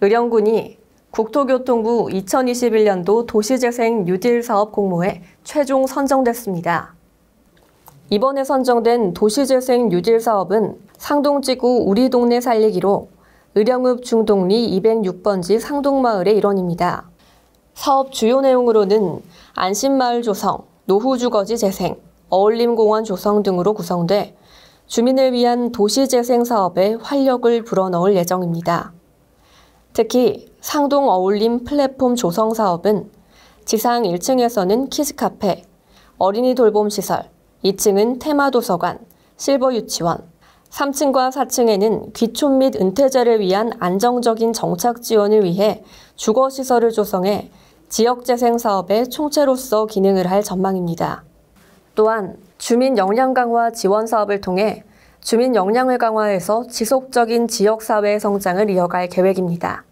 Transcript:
의령군이 국토교통부 2021년도 도시재생 뉴딜 사업 공모에 최종 선정됐습니다. 이번에 선정된 도시재생 뉴딜 사업은 상동지구 우리 동네 살리기로 의령읍 중동리 206번지 상동마을의 일원입니다. 사업 주요 내용으로는 안심마을 조성, 노후주거지 재생, 어울림공원 조성 등으로 구성돼 주민을 위한 도시재생 사업에 활력을 불어넣을 예정입니다. 특히 상동 어울림 플랫폼 조성 사업은 지상 1층에서는 키즈 카페, 어린이 돌봄 시설, 2층은 테마 도서관, 실버 유치원, 3층과 4층에는 귀촌 및 은퇴자를 위한 안정적인 정착 지원을 위해 주거 시설을 조성해 지역 재생 사업의 총체로서 기능을 할 전망입니다. 또한 주민 역량 강화 지원 사업을 통해 주민 역량을 강화해서 지속적인 지역사회의 성장을 이어갈 계획입니다.